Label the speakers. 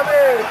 Speaker 1: otra vez.